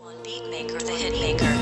One beat maker, the hit maker.